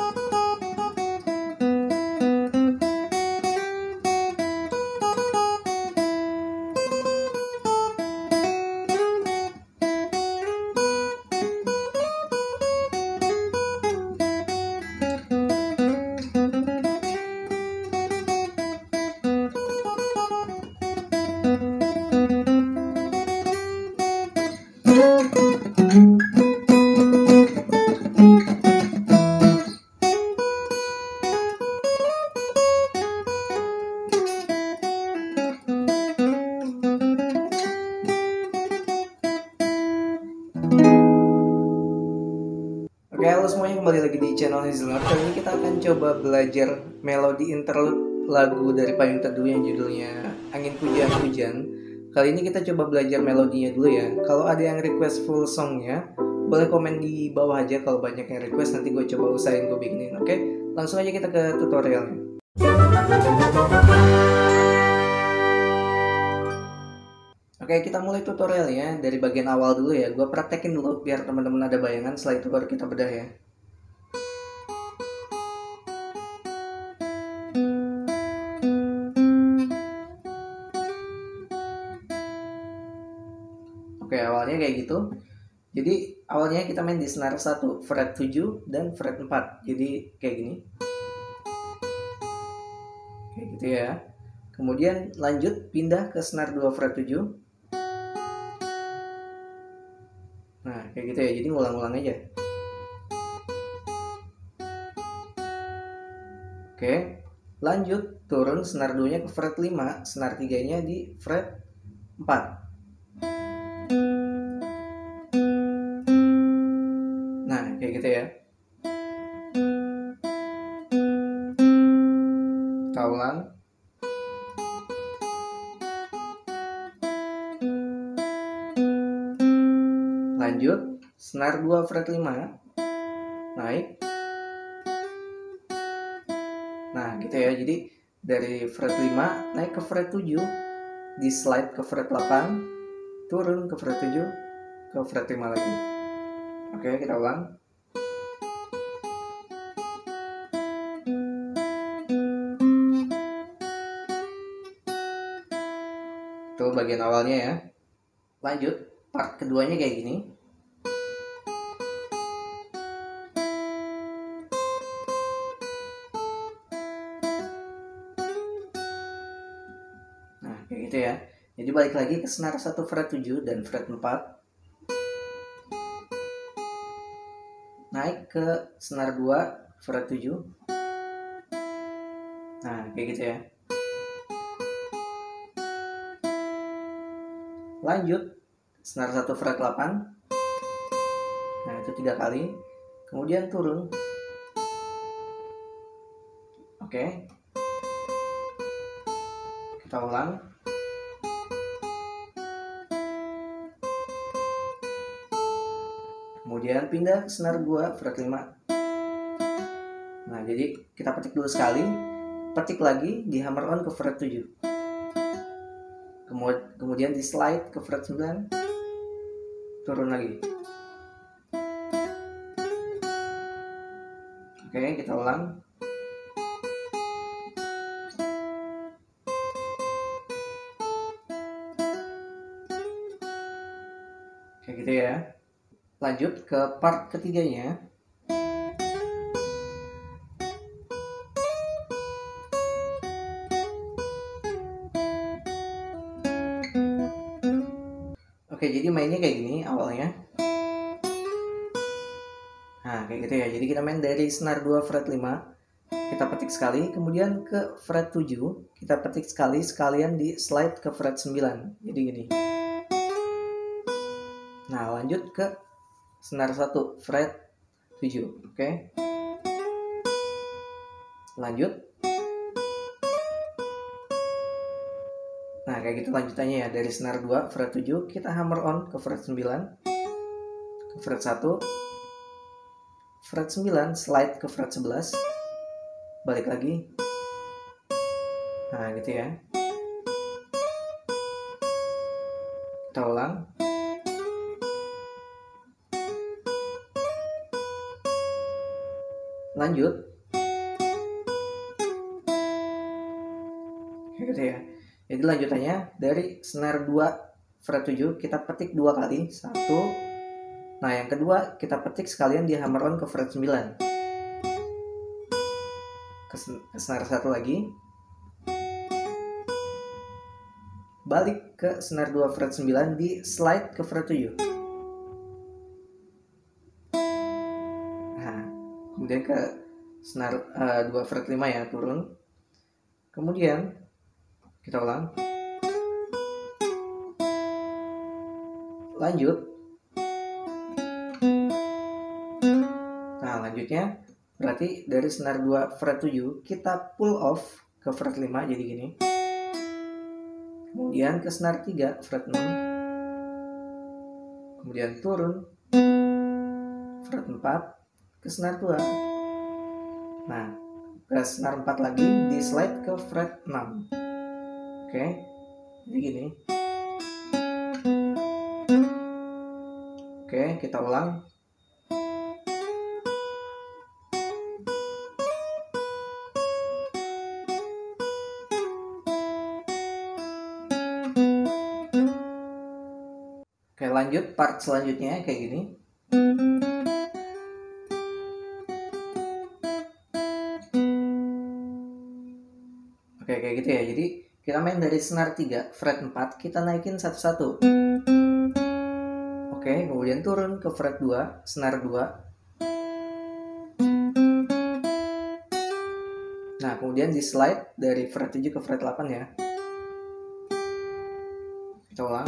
thank you Oke, halo semuanya kembali lagi di channel Hazelnut. Kali ini kita akan coba belajar melodi interlude lagu dari Payung Teduh yang judulnya Angin Pujian Hujan. Kali ini kita coba belajar melodinya dulu ya. Kalau ada yang request full songnya, boleh komen di bawah aja kalau banyak yang request nanti gue coba usahain gue bikinin. Oke, langsung aja kita ke tutorialnya. Oke, kita mulai tutorialnya dari bagian awal dulu ya. Gue praktekin dulu biar teman-teman ada bayangan. Setelah itu baru kita bedah ya. Oke, awalnya kayak gitu. Jadi awalnya kita main di senar 1, fret 7 dan fret 4. Jadi kayak gini. Kayak gitu ya. Kemudian lanjut pindah ke senar 2 fret 7. Gitu ya. Jadi ngulang-ngulang aja. Oke. Lanjut turun senar 2-nya ke fret 5, senar 3-nya di fret 4. Nah, kayak gitu ya. Kita ulang. Lanjut, senar 2 fret 5. Naik. Nah, gitu ya. Jadi dari fret 5 naik ke fret 7, di slide ke fret 8, turun ke fret 7, ke fret 5 lagi. Oke, kita ulang. Itu bagian awalnya ya. Lanjut, part keduanya kayak gini. Kayak gitu ya. Jadi balik lagi ke senar 1 fret 7 dan fret 4. naik ke senar 2 fret 7 nah kayak gitu ya. Lanjut senar 1 fret 8 nah itu tiga kali. Kemudian turun. Oke. Kita ulang kemudian pindah ke senar 2 fret 5 nah jadi kita petik dulu sekali petik lagi di hammer on ke fret 7 kemudian di slide ke fret 9 turun lagi. Oke kita ulang. Kayak gitu ya lanjut ke part ketiganya. Oke jadi mainnya kayak gini awalnya. Nah kayak gitu ya. Jadi kita main dari senar 2 fret 5 kita petik sekali kemudian ke fret 7 kita petik sekali sekalian di slide ke fret 9 jadi gini. Nah lanjut ke senar 1 fret 7 oke. Okay. lanjut. Nah kayak gitu lanjutannya ya. Dari senar 2 fret 7 kita hammer on ke fret 9 ke fret 1 fret 9 slide ke fret 11 balik lagi. Nah gitu ya. Kita ulang lanjut. Gitu ya. Jadi lanjutannya dari snare 2 fret 7 kita petik dua kali. Satu. Nah yang kedua kita petik sekalian di hammer on ke fret 9 ke snare satu lagi. Balik ke snare 2 fret 9 di slide ke fret 7 kemudian ke snare uh, eh, 2 fret 5 ya turun. Kemudian kita ulang. Lanjut. Nah lanjutnya berarti dari snare 2 fret 7 kita pull off ke fret 5 jadi gini. Kemudian ke senar 3 fret 6 kemudian turun. Fret 4 ke senar 2 nah ke senar 4 lagi di slide ke fret 6 oke jadi gini. Oke kita ulang. Lanjut part selanjutnya kayak gini kayak gitu ya. Jadi kita main dari senar 3 fret 4 kita naikin satu-satu. Oke kemudian turun ke fret 2 senar 2 Nah kemudian di slide dari fret 7 ke fret 8 ya. Kita ulang.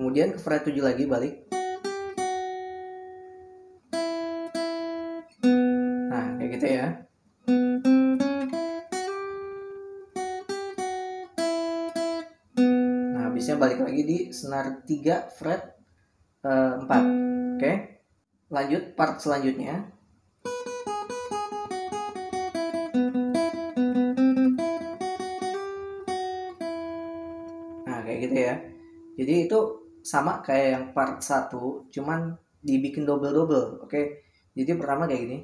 Kemudian ke fret 7 lagi balik habisnya balik lagi di senar 3 fret uh, 4 oke. Lanjut part selanjutnya. Nah kayak gitu ya. Jadi itu sama kayak yang part 1 cuman dibikin double-double. Oke. Okay? jadi pertama kayak gini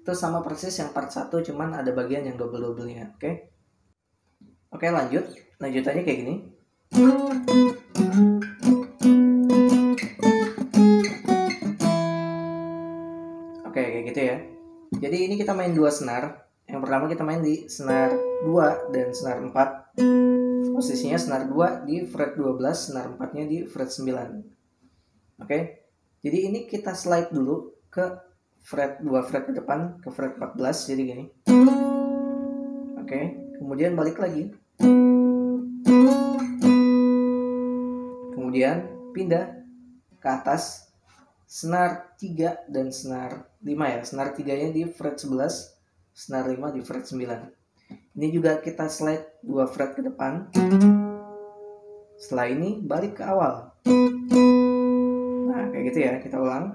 Itu sama persis yang part 1 cuman ada bagian yang double-doublenya, oke? Okay? Oke, lanjut. Lanjutannya kayak gini. Oke kayak gitu ya. Jadi ini kita main dua senar. Yang pertama kita main di senar 2 dan senar 4 posisinya senar 2 di fret 12 senar 4 nya di fret 9 oke? Jadi ini kita slide dulu ke fret 2 fret ke depan ke fret 14 jadi gini oke kemudian balik lagi Kemudian pindah ke atas senar 3 dan senar 5 ya. Senar 3-nya di fret 11, senar 5 di fret 9. Ini juga kita slide 2 fret ke depan. Setelah ini balik ke awal. Nah, kayak gitu ya. Kita ulang.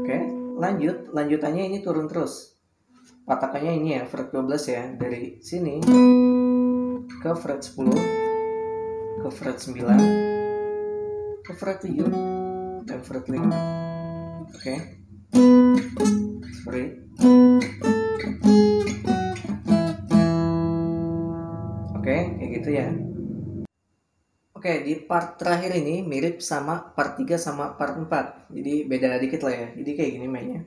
Oke, lanjut. Lanjutannya ini turun terus. Patakannya ini ya fret 12 ya. Dari sini ke fret 10 ke fret 9 ke fret 7 dan fret 5 oke. Sorry. Oke kayak gitu ya Oke, di part terakhir ini mirip sama part 3 sama part 4. Jadi beda dikit lah ya. Jadi kayak gini mainnya.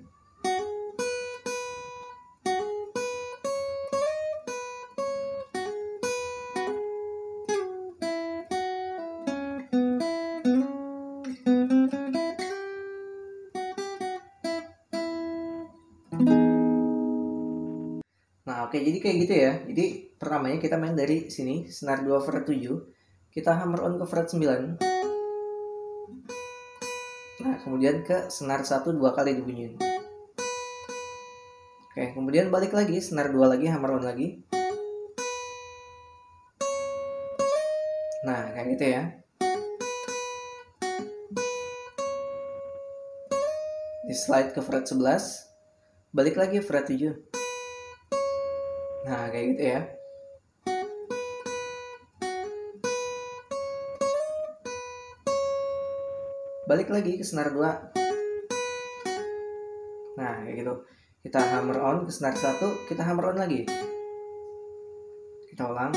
oke jadi kayak gitu ya. Jadi pertamanya kita main dari sini, senar 2 fret 7. Kita hammer on ke fret 9. Nah, kemudian ke senar 1 dua kali dibunyiin. Oke, kemudian balik lagi, senar dua lagi, hammer on lagi. Nah, kayak gitu ya. Di slide ke fret 11, balik lagi fret 7. Nah, kayak gitu ya. Balik lagi ke senar 2. Nah, kayak gitu. Kita hammer on ke senar 1, kita hammer on lagi. Kita ulang.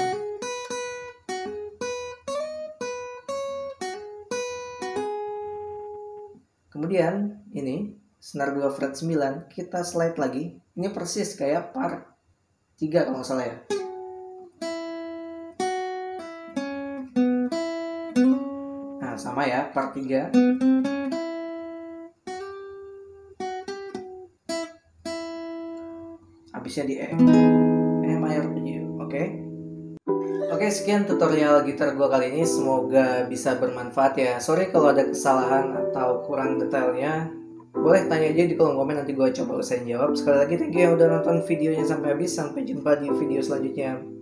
Kemudian ini senar 2 fret 9 kita slide lagi. Ini persis kayak part 3 kalau nggak salah ya. Sama ya part 3. Habisnya di E. E mayor 7. Oke. Oke, sekian tutorial gitar gua kali ini. Semoga bisa bermanfaat ya. Sorry kalau ada kesalahan atau kurang detailnya. Boleh tanya aja di kolom komen nanti gue coba usahain jawab. Sekali lagi thank you yang udah nonton videonya sampai habis. Sampai jumpa di video selanjutnya.